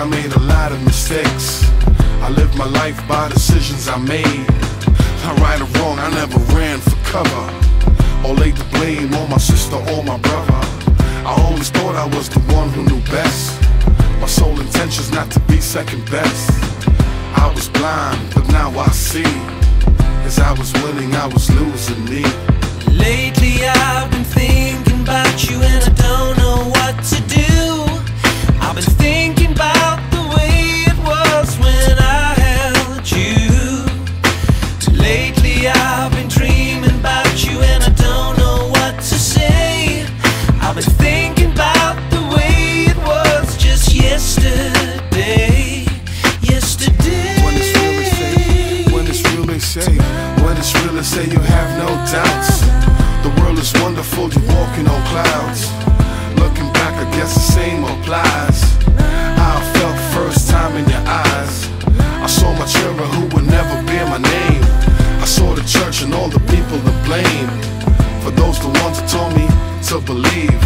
I made a lot of mistakes. I lived my life by decisions I made. I right or wrong, I never ran for cover. Or laid the blame on my sister or my brother. I always thought I was the one who knew best. My sole intention's not to be second best. I was blind, but now I see. As I was winning, I was losing me. Lately I've been thinking about you and I don't know what to do. I've been thinking about the way it was when I held you. Lately I've been to say you have no doubts. The world is wonderful, you're walking on clouds. Looking back, I guess the same applies. I felt the first time in your eyes. I saw my children who would never bear my name. I saw the church and all the people to blame. For those the ones who told me to believe.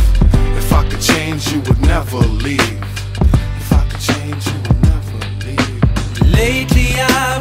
If I could change, you would never leave. If I could change, you would never leave. Lately I